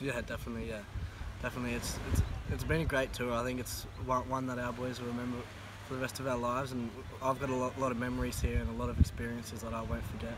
Yeah, definitely. Yeah, definitely. It's it's it's been a great tour. I think it's one, one that our boys will remember for the rest of our lives, and I've got a lot, lot of memories here and a lot of experiences that I won't forget.